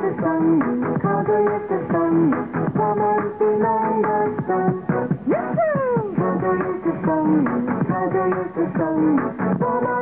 Son, Kadı yetişen, Tamer Binayas'tan. Kadı yetişen, Kadı yetişen, Tamer